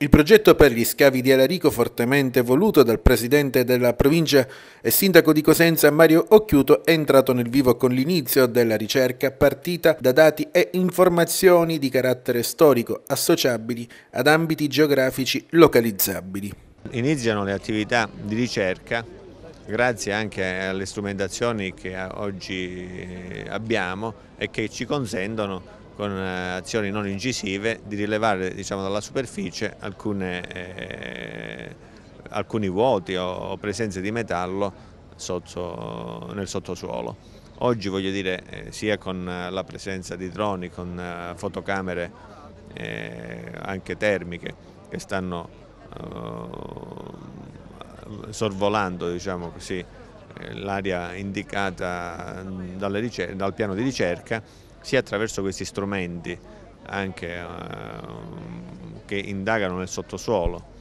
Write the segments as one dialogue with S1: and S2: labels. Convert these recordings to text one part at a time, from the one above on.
S1: Il progetto per gli scavi di Alarico, fortemente voluto dal presidente della provincia e sindaco di Cosenza Mario Occhiuto, è entrato nel vivo con l'inizio della ricerca partita da dati e informazioni di carattere storico associabili ad ambiti geografici localizzabili.
S2: Iniziano le attività di ricerca grazie anche alle strumentazioni che oggi abbiamo e che ci consentono con eh, azioni non incisive di rilevare diciamo, dalla superficie alcune, eh, alcuni vuoti o, o, presenze di metallo sotto, nel sottosuolo. Oggi voglio dire eh, sia con la presenza di droni, con eh, fotocamere eh, anche termiche che stanno eh, sorvolando diciamo l'area indicata dal piano di ricerca sia attraverso questi strumenti anche, eh, che indagano nel sottosuolo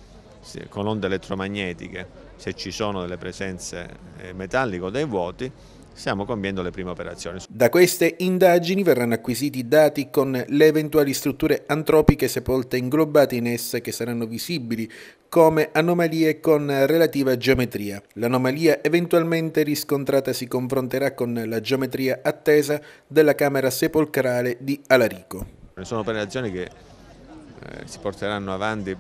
S2: con onde elettromagnetiche se ci sono delle presenze eh, metalliche o dei vuoti stiamo compiendo le prime operazioni.
S1: Da queste indagini verranno acquisiti dati con le eventuali strutture antropiche sepolte inglobate in esse che saranno visibili come anomalie con relativa geometria. L'anomalia eventualmente riscontrata si confronterà con la geometria attesa della camera sepolcrale di Alarico.
S2: Sono operazioni che eh, si porteranno avanti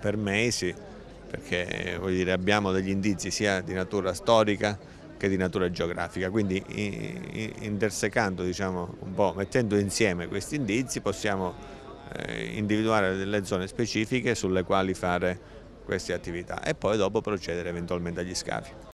S2: per mesi perché dire, abbiamo degli indizi sia di natura storica che di natura geografica, quindi intersecando, diciamo, un po', mettendo insieme questi indizi possiamo eh, individuare delle zone specifiche sulle quali fare queste attività e poi dopo procedere eventualmente agli scavi.